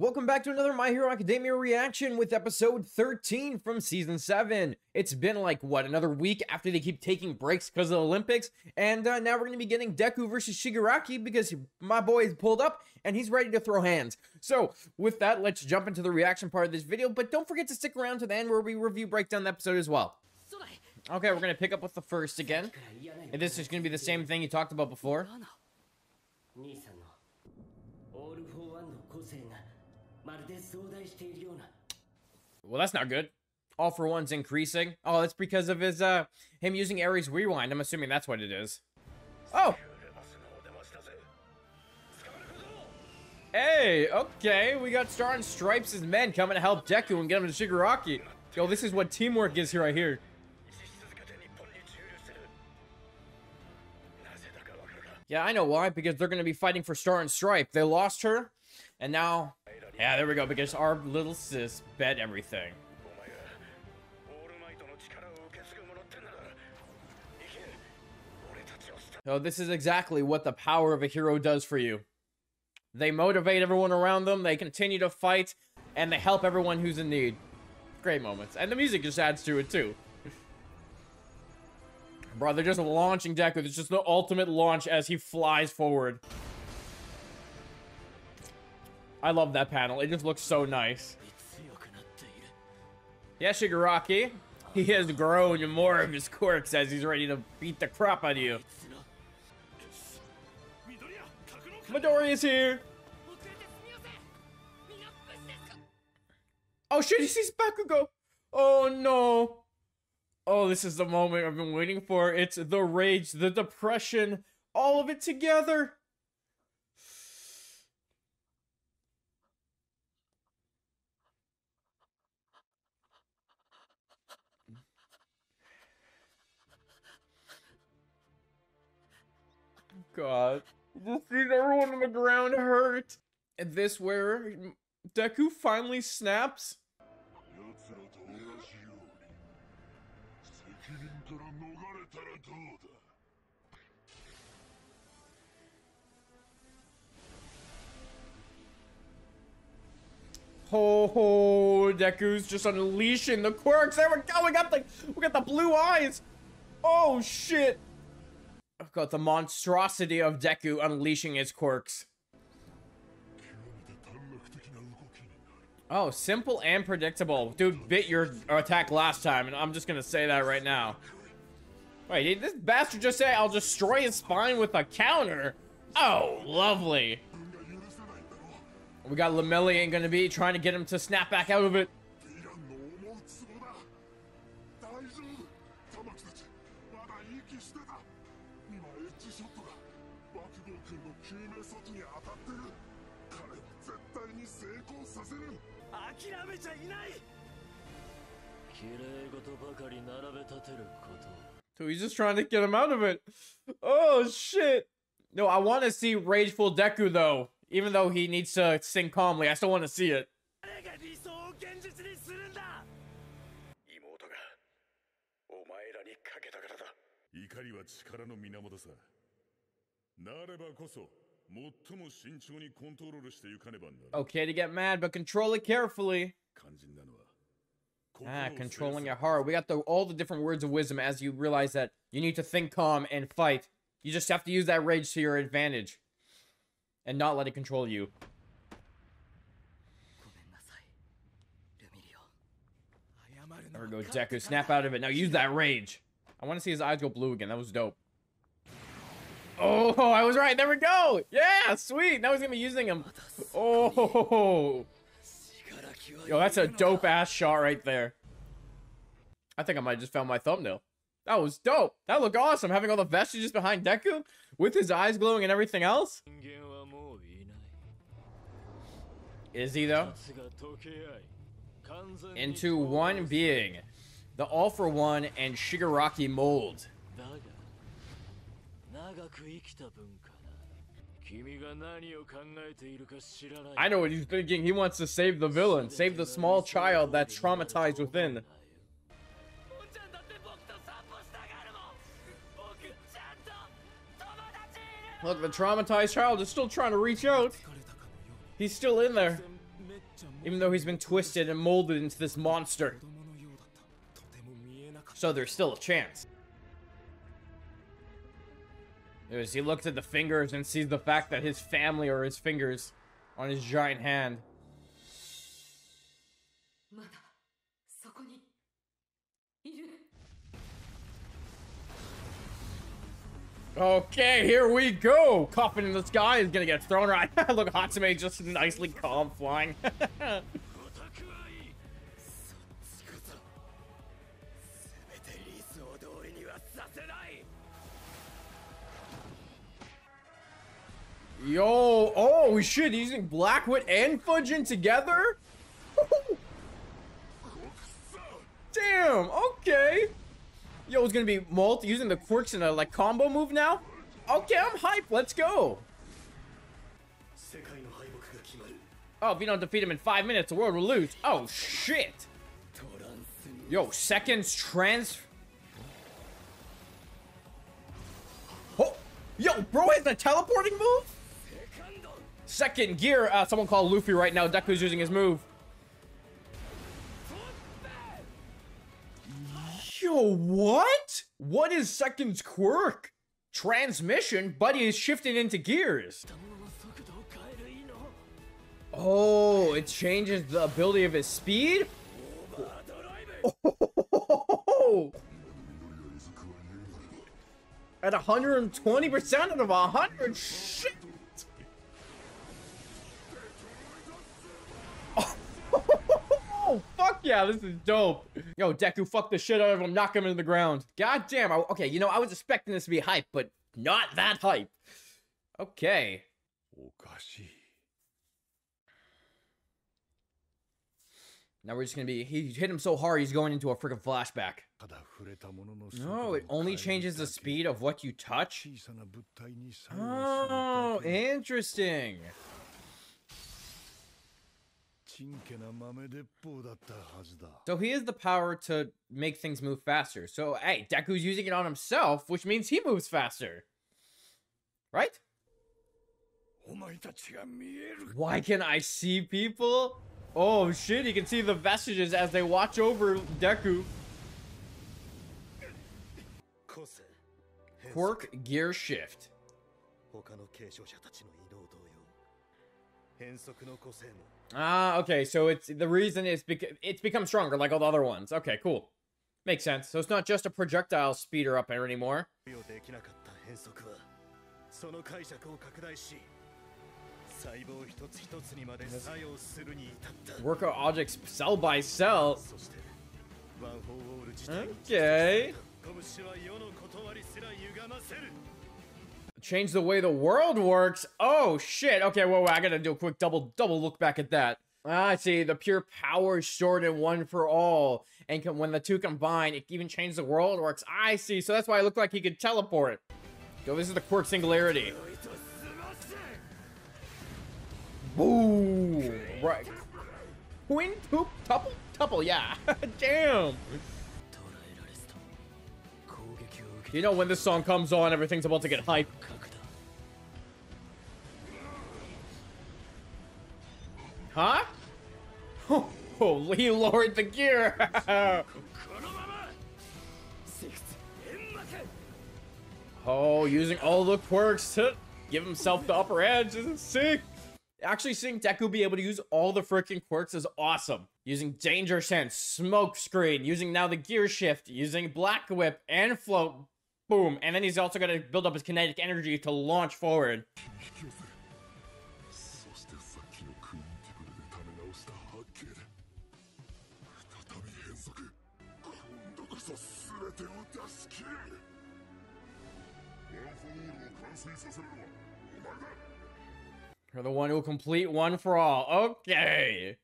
Welcome back to another My Hero Academia reaction with episode 13 from season 7. It's been like, what, another week after they keep taking breaks because of the Olympics? And uh, now we're going to be getting Deku versus Shigaraki because my boy is pulled up and he's ready to throw hands. So, with that, let's jump into the reaction part of this video. But don't forget to stick around to the end where we review breakdown the episode as well. Okay, we're going to pick up with the first again. And this is going to be the same thing you talked about before. Well, that's not good. All for one's increasing. Oh, that's because of his, uh, him using Eri's Rewind. I'm assuming that's what it is. Oh! Hey, okay, we got Star and Stripes' men coming to help Deku and get him to Shigaraki. Yo, this is what teamwork is here, right here. Yeah, I know why, because they're going to be fighting for Star and Stripe. They lost her, and now yeah, there we go, because our little sis bet everything. So this is exactly what the power of a hero does for you. They motivate everyone around them, they continue to fight, and they help everyone who's in need. Great moments. And the music just adds to it, too. Bro, they're just launching Deku. It's just the ultimate launch as he flies forward. I love that panel. It just looks so nice. Yeah, Shigaraki. He has grown more of his quirks as he's ready to beat the crap out of you. Midori is here! Oh shit, he sees Bakugo! Oh no! Oh, this is the moment I've been waiting for. It's the rage, the depression, all of it together! god. Just sees everyone on the ground hurt. And this where Deku finally snaps. Oh, Deku's just unleashing the quirks. There we go. We got the we got the blue eyes. Oh shit got the monstrosity of Deku unleashing his quirks. Oh, simple and predictable. Dude bit your attack last time, and I'm just gonna say that right now. Wait, this bastard just said I'll destroy his spine with a counter? Oh, lovely. We got Lemillion gonna be trying to get him to snap back out of it. 救命措置に当たってる彼は絶対に成功させる諦めちゃいない綺麗事ばかり並べ立てること So he's just trying to get him out of it. Oh shit. No, I want to see Rageful Deku though. Even though he needs to sing calmly, I still want to see it. 誰が理想を現実にするんだ妹がお前らにかけたからだ怒りは力の源さ Okay to get mad, but control it carefully. Ah, controlling your heart. We got the, all the different words of wisdom as you realize that you need to think calm and fight. You just have to use that rage to your advantage. And not let it control you. There goes go, Deku. Snap out of it. Now use that rage. I want to see his eyes go blue again. That was dope. Oh, I was right. There we go. Yeah, sweet. Now he's gonna be using him. Oh. Yo, that's a dope ass shot right there. I think I might just found my thumbnail. That was dope. That looked awesome. Having all the vestiges behind Deku with his eyes glowing and everything else. Is he though? Into one being. The All for One and Shigaraki mold. I know what he's thinking. He wants to save the villain, save the small child that's traumatized within. Look, the traumatized child is still trying to reach out. He's still in there. Even though he's been twisted and molded into this monster. So there's still a chance. He looks at the fingers and sees the fact that his family are his fingers on his giant hand. Okay, here we go. Coffin in the sky is gonna get thrown right. Look, Hatsume just nicely calm flying. Yo, oh shit, he's using Black Whip and Fajin together? Damn, okay. Yo, it's gonna be multi using the quirks in a like combo move now? Okay, I'm hyped, let's go. Oh, if you don't defeat him in five minutes, the world will lose. Oh shit. Yo, seconds trans. Oh, yo, bro has a teleporting move? Second gear. Uh, someone called Luffy right now. Deku's using his move. Yo, what? What is Second's quirk? Transmission? Buddy is shifting into gears. Oh, it changes the ability of his speed? At 120% out of 100? Shit! yeah, this is dope. Yo, Deku, fuck the shit out of him, knock him into the ground. God damn. I, okay, you know, I was expecting this to be hype, but not that hype. Okay. Okashi. Now we're just gonna be. He hit him so hard, he's going into a freaking flashback. No, it only changes the speed of what you touch. Oh, interesting. So he has the power to make things move faster. So, hey, Deku's using it on himself, which means he moves faster. Right? お前たちが見える Why can I see people? Oh shit, you can see the vestiges as they watch over Deku. 個性 Quirk gear shift. 他の継承者たちの異能同様変則の個性も Ah, okay. So it's the reason is because it's become stronger, like all the other ones. Okay, cool. Makes sense. So it's not just a projectile speeder up air anymore. Work our objects cell by cell. Okay. Change the way the world works? Oh, shit. Okay, whoa, wait. I gotta do a quick double, double look back at that. Ah, I see. The pure power is stored in one for all. And can, when the two combine, it even changes the world works. I see. So that's why it looked like he could teleport. Yo, this is the quirk singularity. Boom! Right. Quintuple? Tuple? Tuple, yeah. Damn! You know when this song comes on, everything's about to get hype. Huh? Oh, Lord, he lowered the gear. oh, using all the quirks to give himself the upper edge. Is sick. Actually, seeing Deku be able to use all the freaking quirks is awesome. Using Danger Sense, Smoke Screen, using now the Gear Shift, using Black Whip, and Float. Boom. And then he's also going to build up his kinetic energy to launch forward. You're the one who will complete one for all. Okay.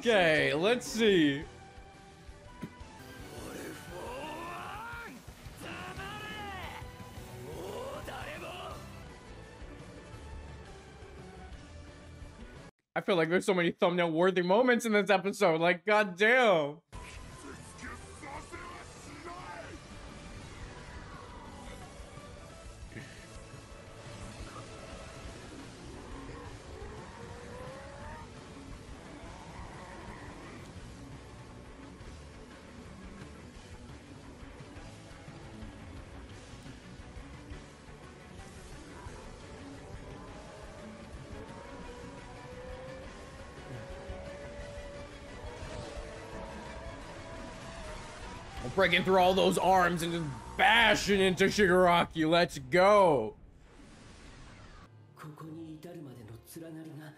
Okay, let's see. I feel like there's so many thumbnail worthy moments in this episode. Like, goddamn. breaking through all those arms and just bashing into Shigaraki. Let's go. ここに至るまでの連なりが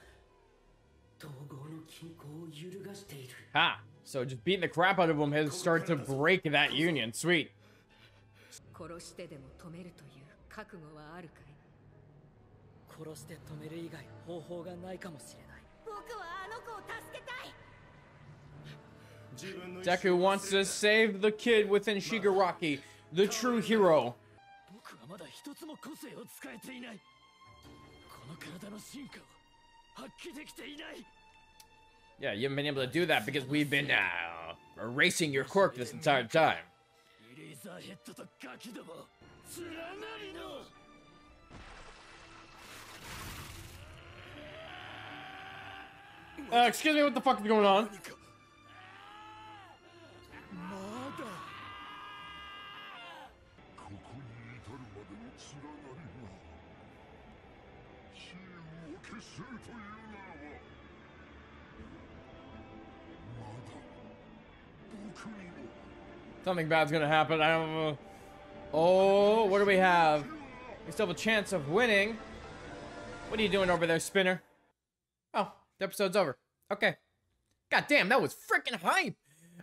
統合の均衡を揺るがしている Ha. So just beating the crap out of him has started to break that union. Sweet. 殺してでも止めるという覚悟はあるかい殺して止める以外方法がないかもしれない僕はあの子を助けたい自分の意志 Deku wants to save the kid within Shigaraki, the true hero. Yeah, you haven't been able to do that because we've been uh, erasing your quirk this entire time. Uh, excuse me, what the fuck is going on? Something bad's gonna happen. I don't know. Oh, what do we have? We still have a chance of winning. What are you doing over there, Spinner? Oh, the episode's over. Okay. God damn, that was freaking hype.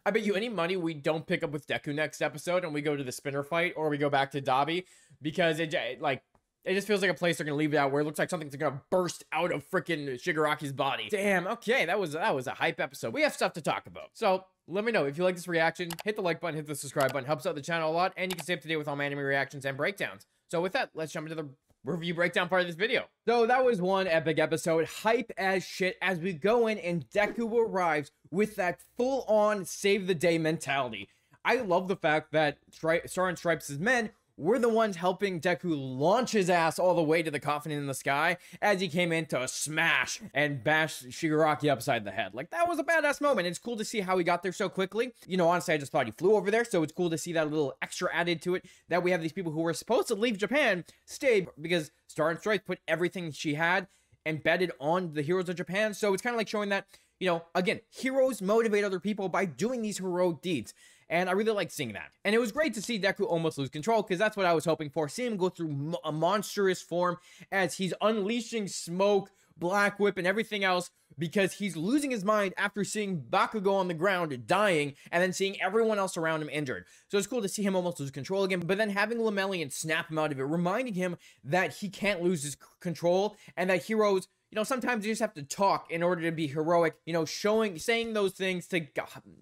I bet you any money we don't pick up with Deku next episode and we go to the Spinner fight or we go back to Dabi because it like it just feels like a place they're gonna leave it out where it looks like something's gonna burst out of freaking Shigaraki's body. Damn. Okay, that was that was a hype episode. We have stuff to talk about. So let me know if you like this reaction. Hit the like button, hit the subscribe button. Helps out the channel a lot, and you can stay up to date with all my anime reactions and breakdowns. So with that, let's jump into the review breakdown part of this video. So that was one epic episode, hype as shit as we go in and Deku arrives with that full-on save the day mentality. I love the fact that Stri- Star and Stripes' men were the ones helping Deku launch his ass all the way to the coffin in the sky as he came in to smash and bash Shigaraki upside the head. Like, that was a badass moment. It's cool to see how he got there so quickly. You know, honestly, I just thought he flew over there, so it's cool to see that little extra added to it that we have these people who were supposed to leave Japan stay because Star and Stripes put everything she had embedded on the heroes of Japan. So it's kind of like showing that, you know, again, heroes motivate other people by doing these heroic deeds. And I really like seeing that. And it was great to see Deku almost lose control because that's what I was hoping for. See him go through a monstrous form as he's unleashing smoke, Black Whip, and everything else because he's losing his mind after seeing Bakugo on the ground dying and then seeing everyone else around him injured. So it's cool to see him almost lose control again, but then having Lemillion snap him out of it, reminding him that he can't lose his c- control and that heroes you know, sometimes you just have to talk in order to be heroic, you know, showing, saying those things to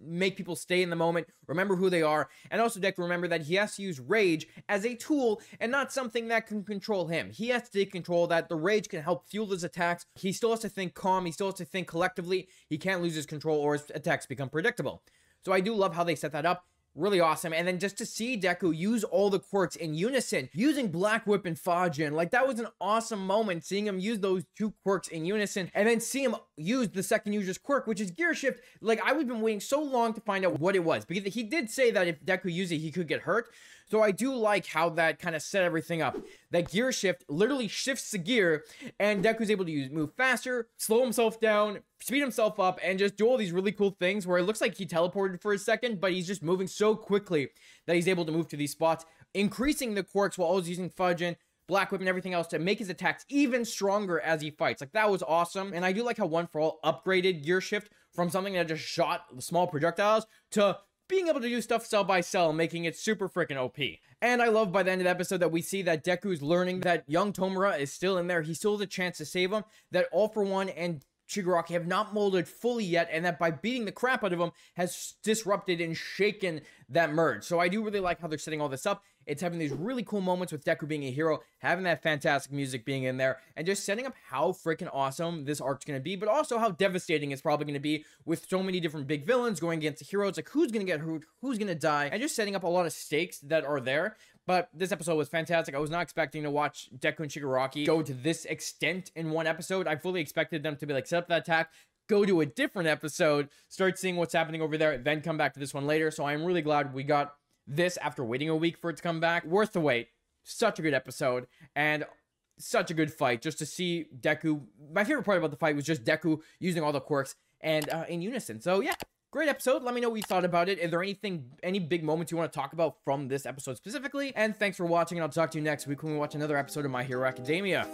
make people stay in the moment, remember who they are, and also Deku remember that he has to use rage as a tool and not something that can control him. He has to take control that the rage can help fuel his attacks. He still has to think calm, he still has to think collectively. He can't lose his control or his attacks become predictable. So I do love how they set that up really awesome. And then just to see Deku use all the quirks in unison, using Black Whip and Fajin, like that was an awesome moment, seeing him use those two quirks in unison, and then see him use the second user's quirk, which is Gear Shift. Like I've been waiting so long to find out what it was, because he did say that if Deku used it, he could get hurt. So I do like how that kind of set everything up. That gear shift literally shifts the gear, and Deku's able to use move faster, slow himself down, speed himself up, and just do all these really cool things where it looks like he teleported for a second, but he's just moving so quickly that he's able to move to these spots, increasing the quirks while always using Fajin. Black Whip and everything else to make his attacks even stronger as he fights. Like that was awesome. And I do like how One for All upgraded Gear Shift from something that just shot small projectiles to being able to do stuff cell by cell, making it super freaking OP. And I love by the end of the episode that we see that Deku's learning that young Tomura is still in there. He still has a chance to save him. That All for One and Shigaraki have not molded fully yet, and that by beating the crap out of him has disrupted and shaken that merge. So I do really like how they're setting all this up. It's having these really cool moments with Deku being a hero, having that fantastic music being in there, and just setting up how freaking awesome this arc's going to be, but also how devastating it's probably going to be with so many different big villains going against the heroes. Like, who's going to get hurt? Who's going to die? And just setting up a lot of stakes that are there. But this episode was fantastic. I was not expecting to watch Deku and Shigaraki go to this extent in one episode. I fully expected them to be like, set up that attack, go to a different episode, start seeing what's happening over there, then come back to this one later. So I'm really glad we got this after waiting a week for it to come back. Worth the wait. Such a good episode. And such a good fight just to see Deku. My favorite part about the fight was just Deku using all the quirks and uh, in unison. So yeah, Great episode. Let me know what you thought about it. Is there anything, any big moments you want to talk about from this episode specifically? And thanks for watching, and I'll talk to you next week when we watch another episode of My Hero Academia.